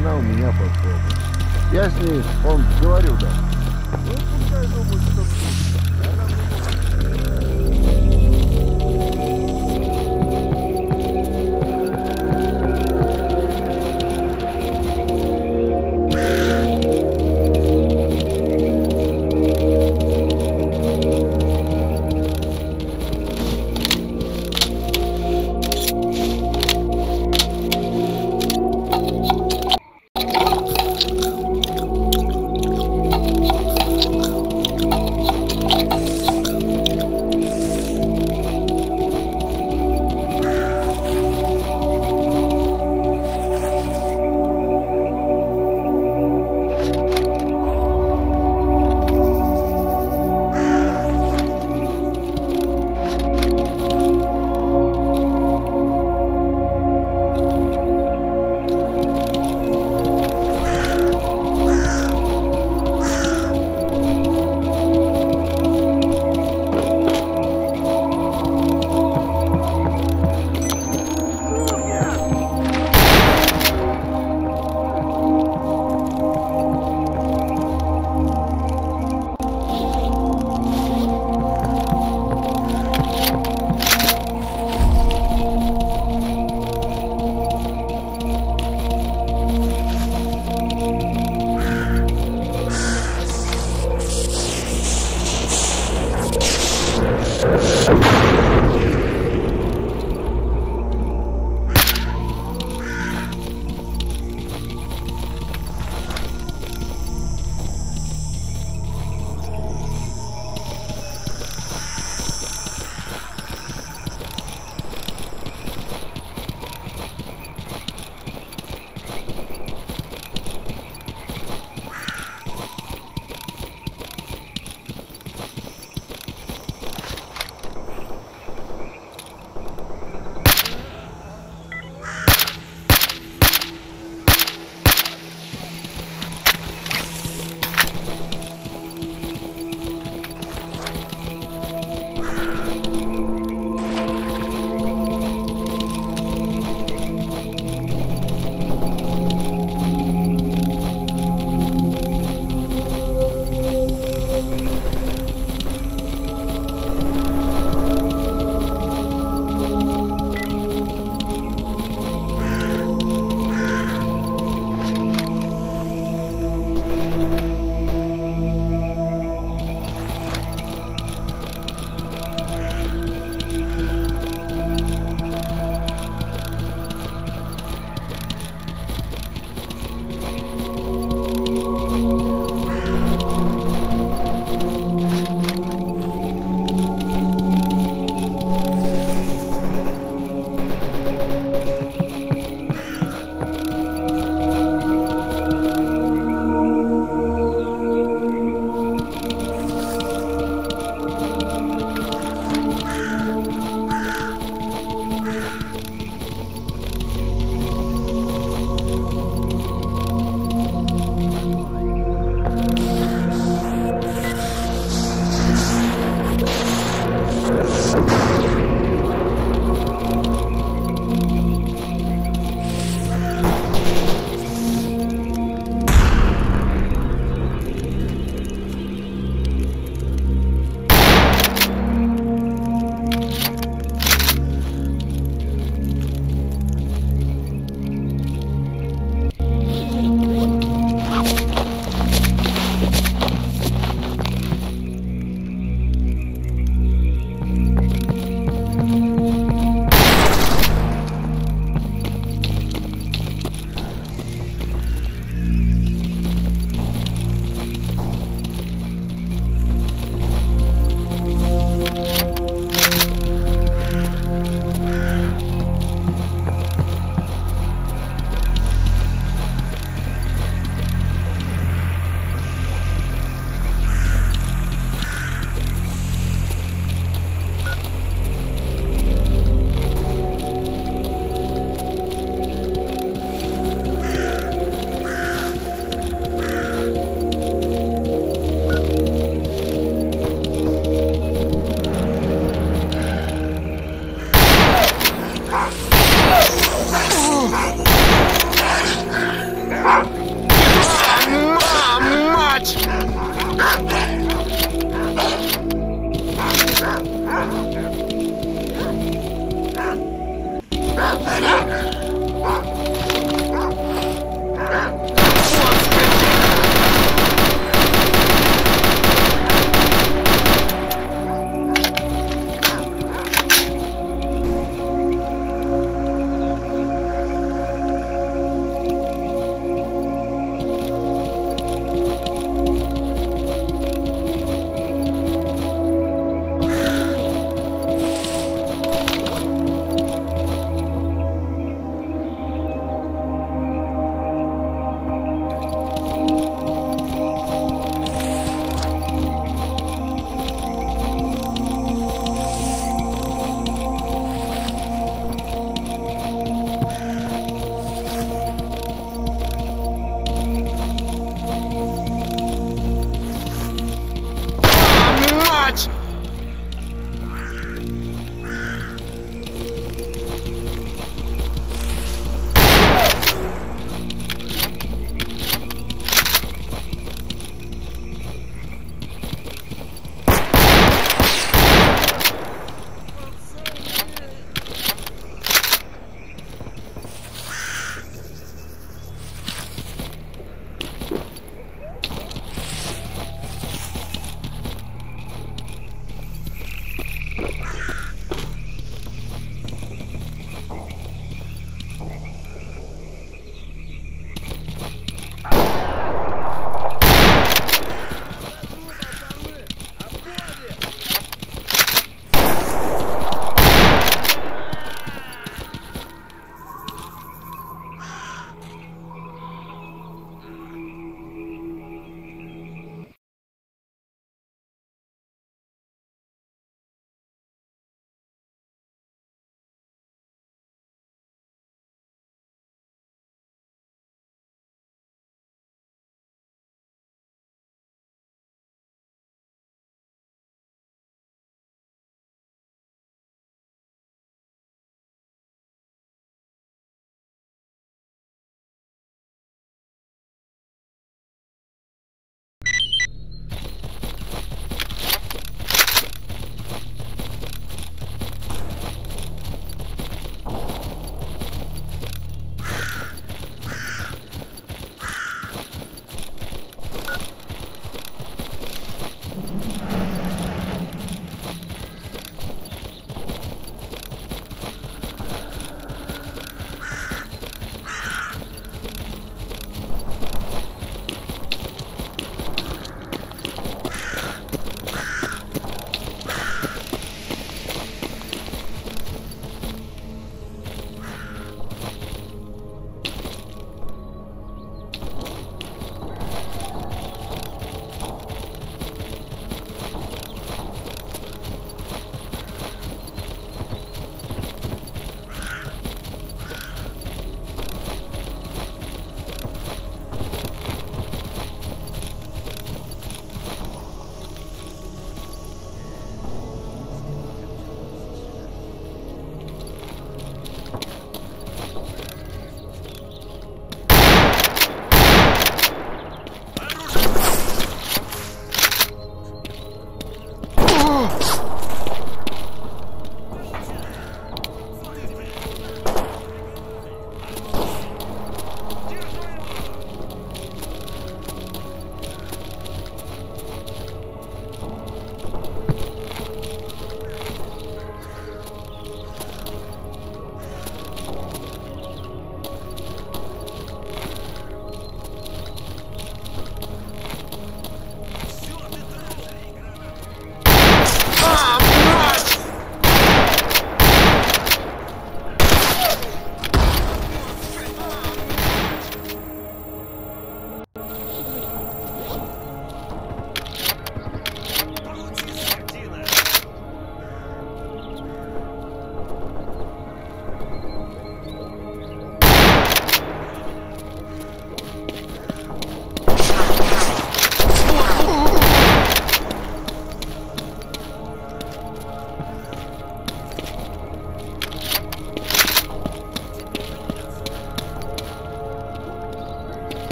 она у меня попробует. Я с ней, он говорил, да. Ну, пускай думает, что Ну,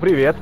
привет.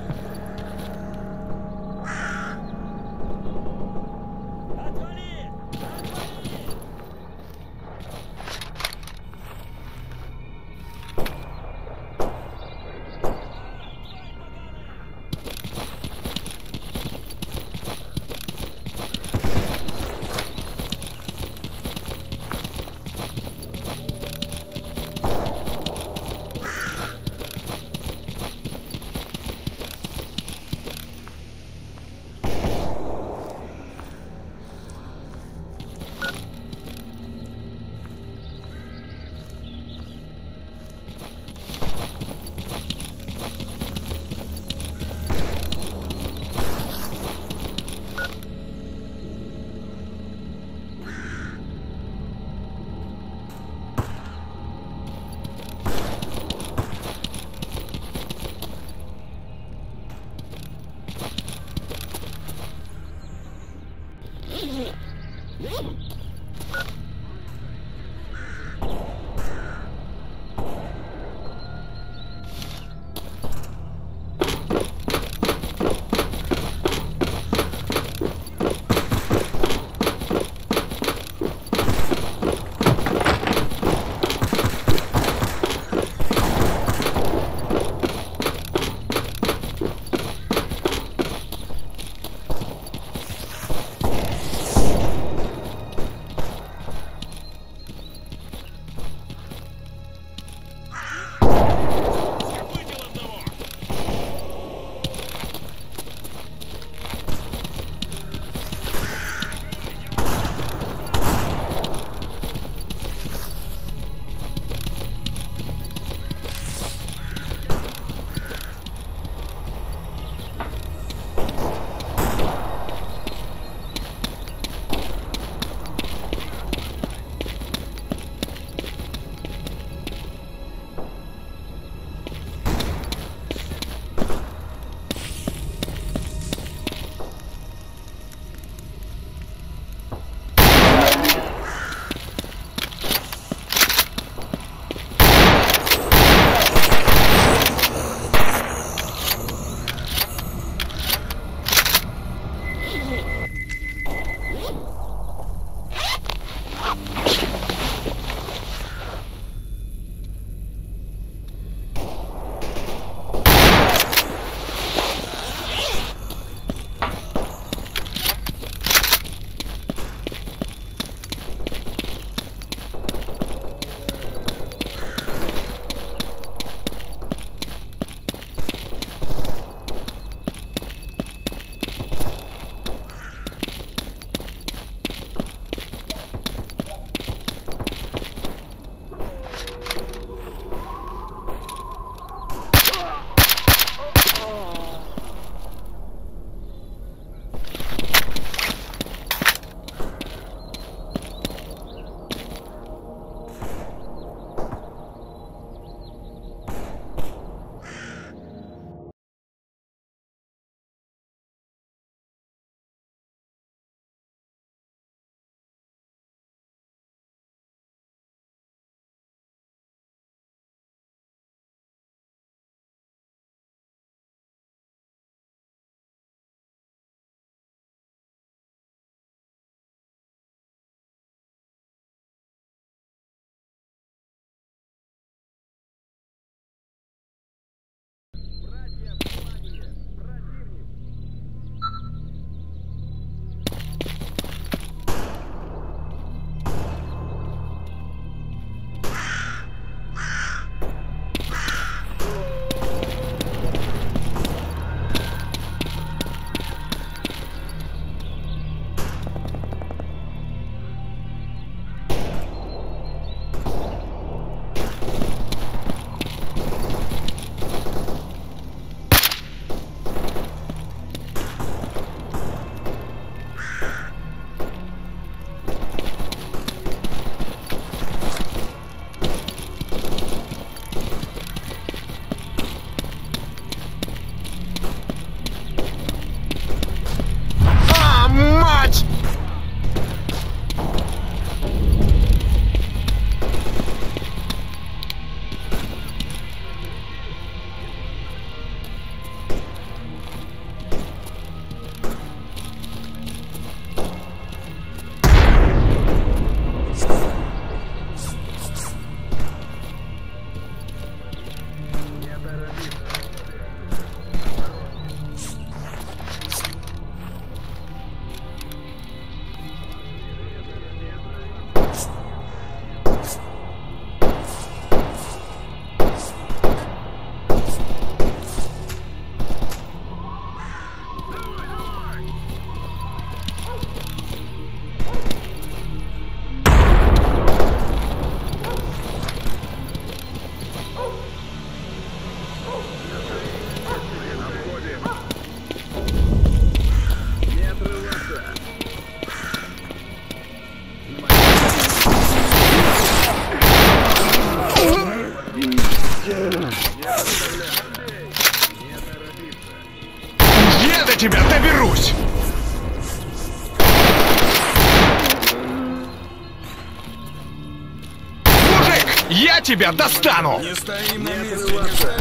Тебя достану! Не стоим на месте, не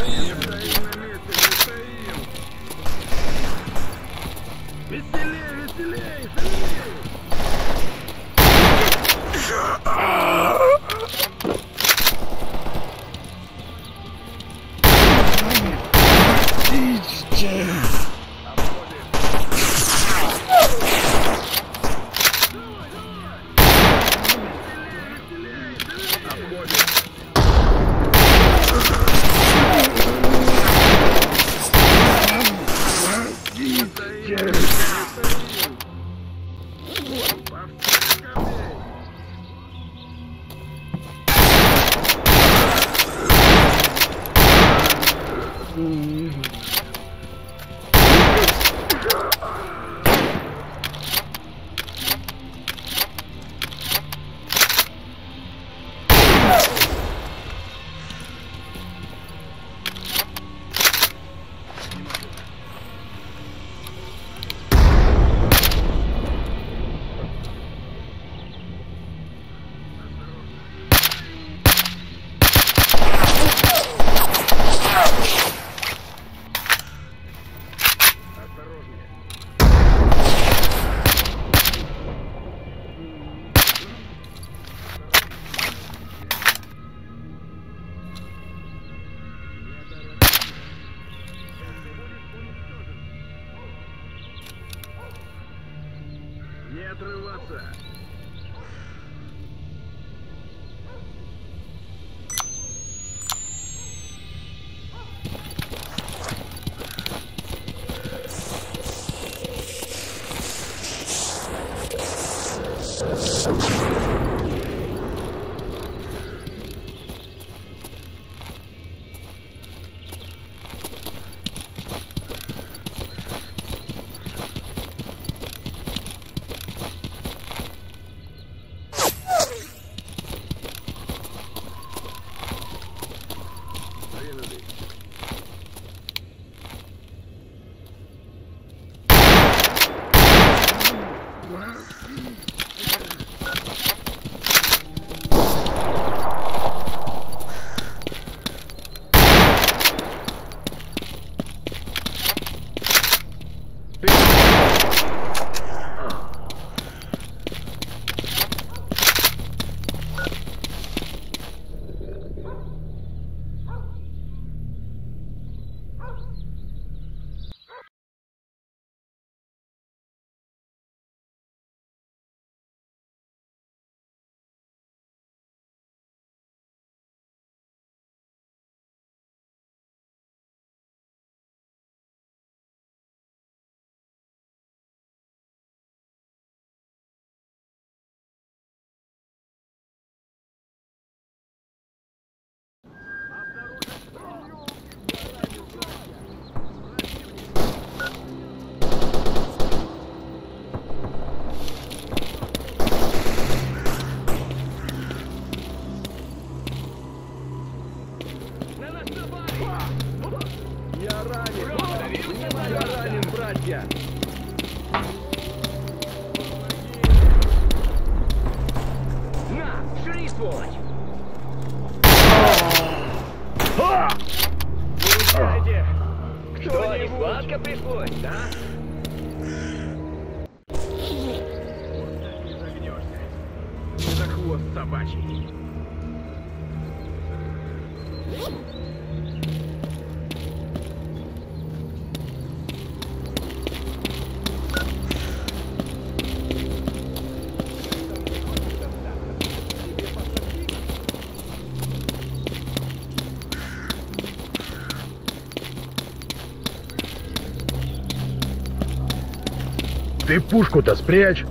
Ты пушку-то спрячь.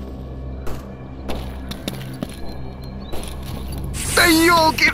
Да елки!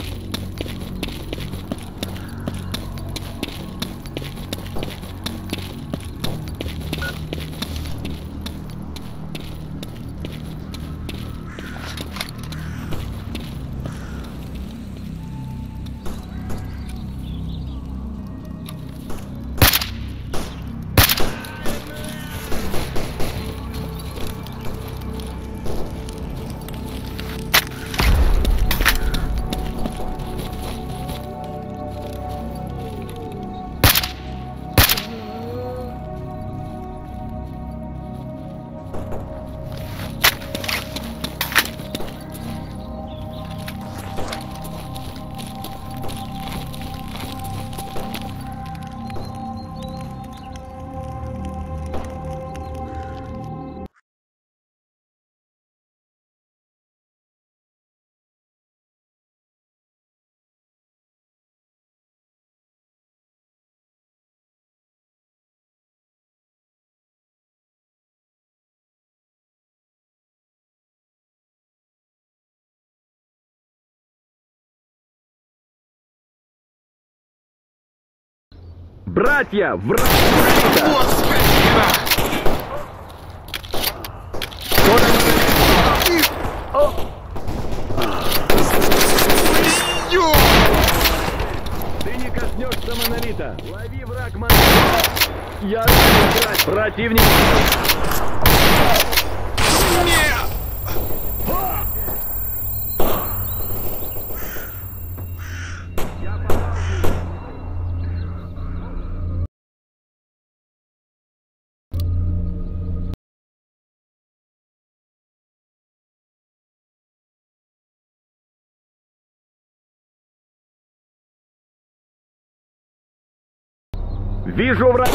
Братья, враг! Ты не коснешься монолита! Лови враг монолита! Я ранен, брат! Противник! Вижу врага!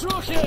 Brzuchie!